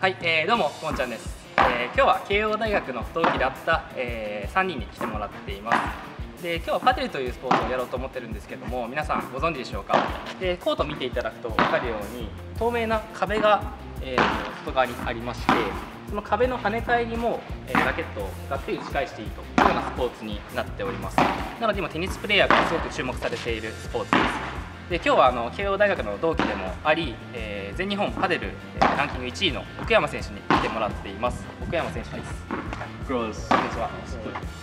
はい、えー、どうもこんちゃんです、えー、今日は慶応大学の同期であった、えー、3人に来てもらっています。で今日はパデルというスポーツをやろうと思ってるんですけども皆さんご存知でしょうか？でコート見ていただくと分かるように透明な壁が、えー、外側にありましてその壁の跳ね返りも、えー、ラケットを使って打ち返していいというようなスポーツになっております。なので今テニスプレーヤーがすごく注目されているスポーツです。で今日はあの慶応大学の同期でもあり、えー、全日本パデル、えー、ランキング1位の奥山選手に来てもらっています奥山選手です。黒です。こんにちは。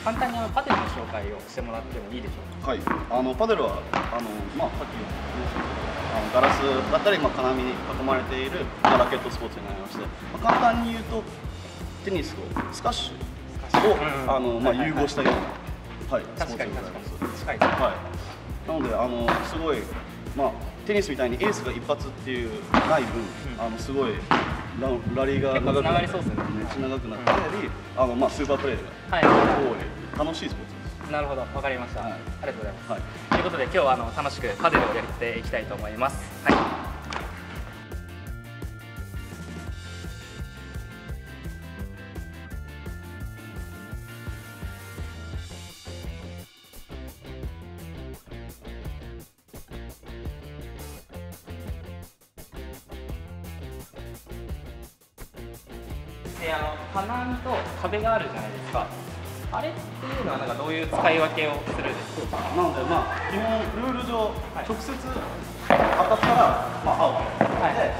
簡単にあのパデルの紹介をしてもらってもいいでしょうか？はい。あのパデルはあのまあさっきあのガラスだったりまあ金網に囲まれている、まあ、ラケットスポーツになりまして、まあ、簡単に言うとテニスとスカッシュを、うん、あのまあ融合したような、はい、スポーツでございます。はい。なのであのすごいまあ、テニスみたいにエースが一発っていうない分、うん、あのすごいララリーが長くなって、ね、めっちゃ長くなったり、あのまあスーパープレーが多い、楽しいスポーツです。なるほど、わかりました、はい、ありがとうございます。はい、ということで今日はあの楽しくパデルをやっていきたいと思います。はいであの金網と壁があるじゃないですか。あれっていうのはなんかどういう使い分けをするんですか？なのでまあ基本ルール上、はい、直接当たったらまあアウト、はい、で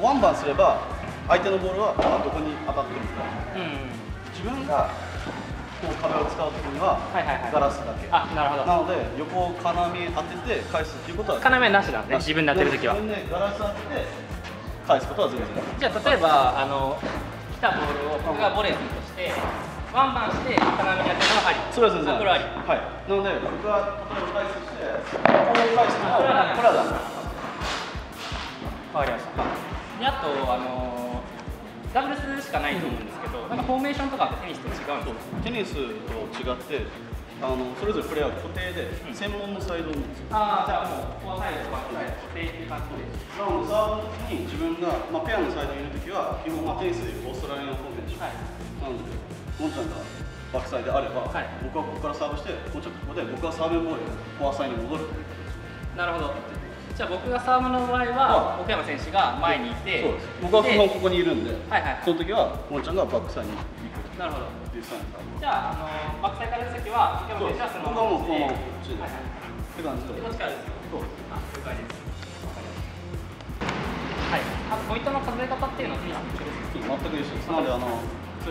ワンバンすれば相手のボールはまあどこに当たってるか、うん、自分がこう壁を使うときにはガラスだけ、はい。はいはい、あなるほど。なので横を金網当てて返すっていうことは金網なしなんですね自分で当てるときは。自分でガラス当てて返すことは全然。じゃあ例えばあの来たボールを僕がボレーとしてワンバンして金網に当てるのはありそれは全然これはありはい。なので僕が例えば返すしてこう返すのはこれはこれはダメ。わかりました。であとあのダブルスしかないと思うんですけど、うん、なんかフォーメーションとかテニスと違うんですか？テニスと違ってあのそれぞれプレーヤー固定で、専門のサイドなんですよ。ああ、じゃあもう、フォアサイド、バックサイド、固定っていう感じで。なので、サーブの時に自分が、まあ、ペアのサイドにいるときは、基本、まあ、テニスでいうオーストラリアンフォーメーション。はい、なので、ゴンちゃんがバックサイドであれば、はい、僕はここからサーブして、ゴンちゃんここで、僕はサーブボール、フォアサイドに戻るなるほど。じゃあ僕がサーブの場合は、奥山選手が前にいて、そうです僕は基本ここにいるんで、はいはい、その時は、ゴンちゃんがバックサイドに行く。なるほど。じゃあ、あのバックサイから出る先は、池本選手はそのまま。こっちで。はいはい。こっちからですよ。そう。あ、了解です。はい。あとポイントの数え方っていうのは。全く一緒です。なのであの、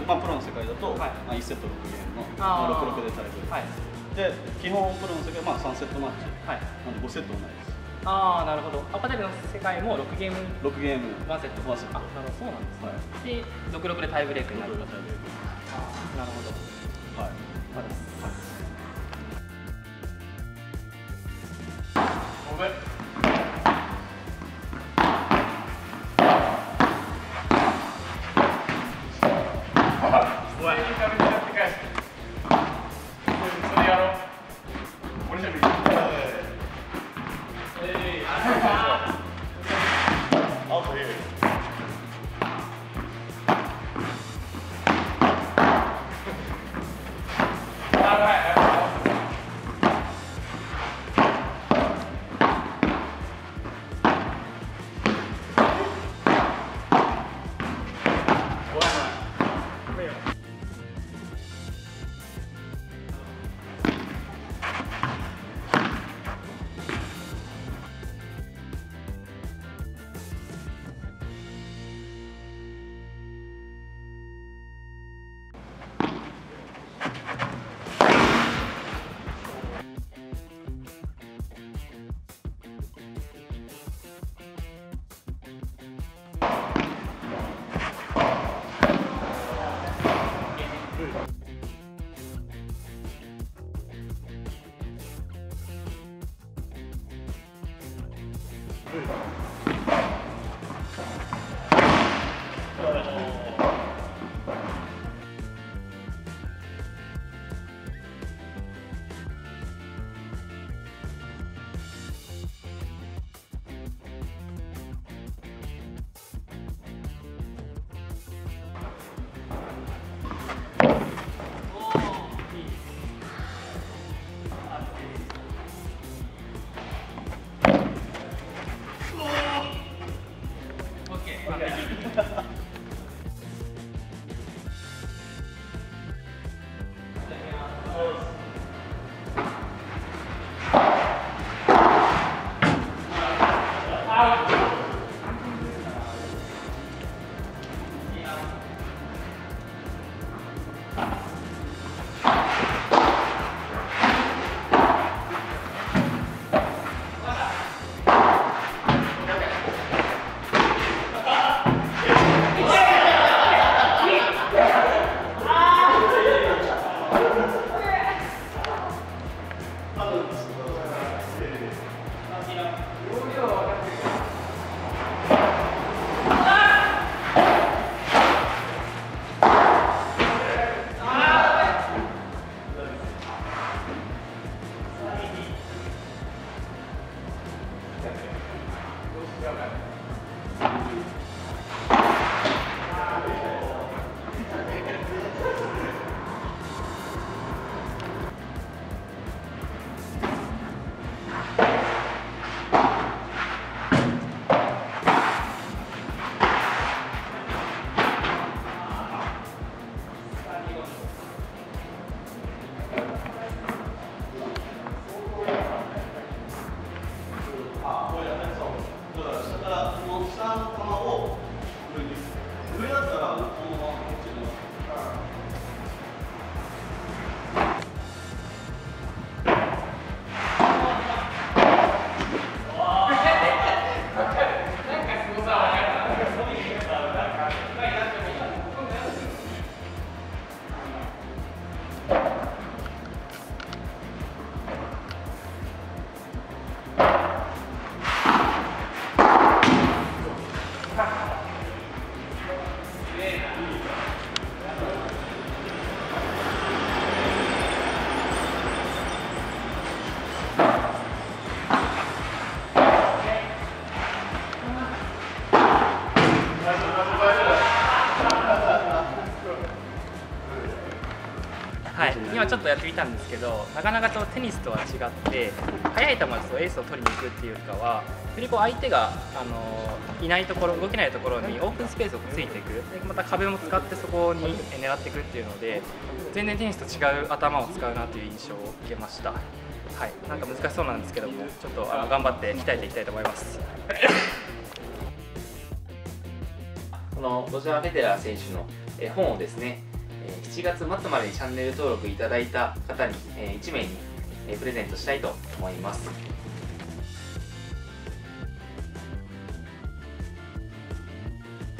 まあプロの世界だと、はい、まあ一セット六ゲームのまあ六六でタイプ。はい。で基本プロの世界まあ三セットマッチ。はい。なんで五セットもないです。ああなるほどアパテルの世界も6ゲーム6ゲームワンセットワンセットあなるほどそうなんですね、はい、で66でタイブレークになるタイブレークなるほど。はい。はい。ごめん。对吧？ちょっとやってみたんですけどなかなかそのテニスとは違って速い球とエースを取りに行くっていうよりかはよりこう相手があのいないところ動けないところにオープンスペースをついていくでまた壁も使ってそこに狙っていくっていうので全然テニスと違う頭を使うなという印象を受けました。はい、なんか難しそうなんですけども、ちょっとあの頑張って鍛えていきたいと思います。このロジャー・フェデラー選手の本をですね、7月末までにチャンネル登録いただいた方に1名にプレゼントしたいと思います。